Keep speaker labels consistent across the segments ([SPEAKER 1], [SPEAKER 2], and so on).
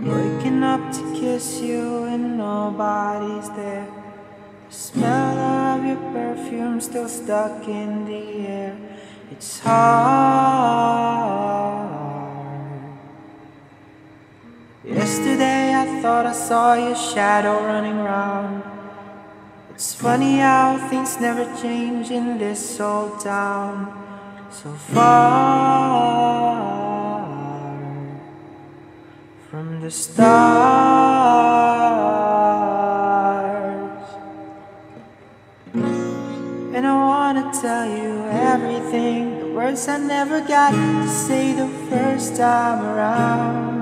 [SPEAKER 1] Waking up to kiss you and nobody's there. The smell of your perfume still stuck in the air. It's hard. Yesterday I thought I saw your shadow running round. It's funny how things never change in this old town. So far the stars. And I wanna tell you everything, the words I never got to say the first time around.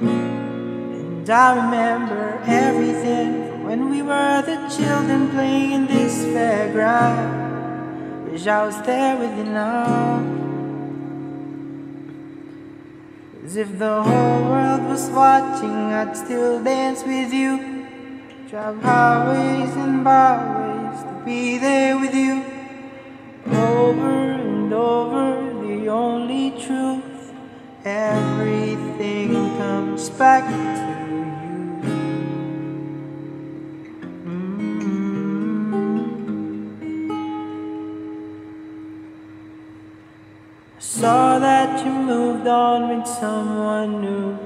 [SPEAKER 1] And I remember everything from when we were the children playing in this fairground. Wish I was there with you now. As if the whole world was watching, I'd still dance with you. Drive highways and byways to be there with you. Over and over, the only truth. Everything comes back saw that you moved on with someone new.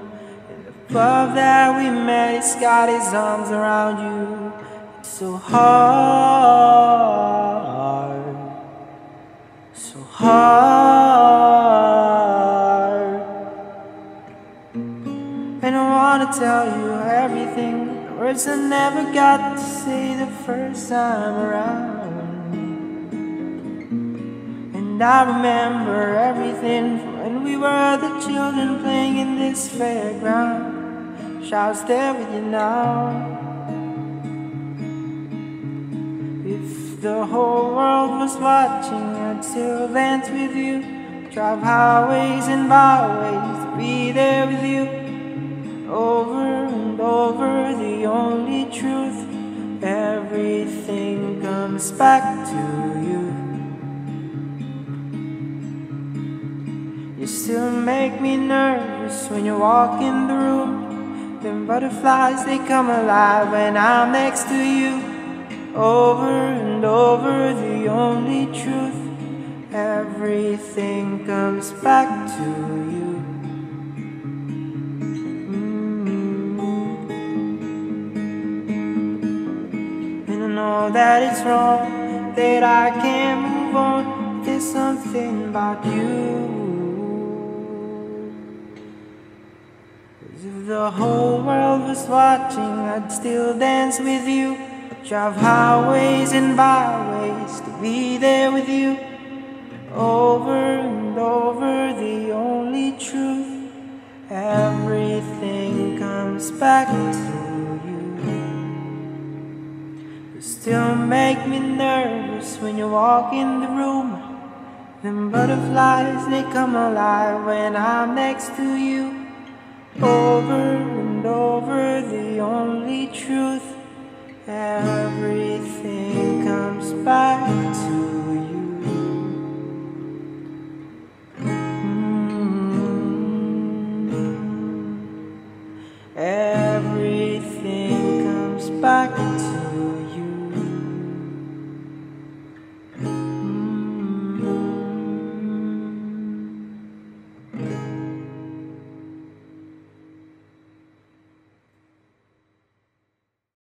[SPEAKER 1] And the love that we met, he's got his arms around you. It's so hard, so hard. And I wanna tell you everything, the words I never got to say the first time around. And I remember everything from when we were the children playing in this fairground. I there with you now. If the whole world was watching, I'd still dance with you. Drive highways and byways to be there with you. Over and over, the only truth. Everything comes back to still make me nervous when you walk in the room. Them butterflies, they come alive when I'm next to you. Over and over, the only truth. Everything comes back to you. Mm. And I know that it's wrong, that I can't move on. There's something about you. The whole world was watching, I'd still dance with you. Drive highways and byways to be there with you. Over and over, the only truth. Everything comes back to you. You still make me nervous when you walk in the room. Them butterflies, they come alive when I'm next to you. Over and over, the only truth. Everything comes back to you. Mm. Everything comes back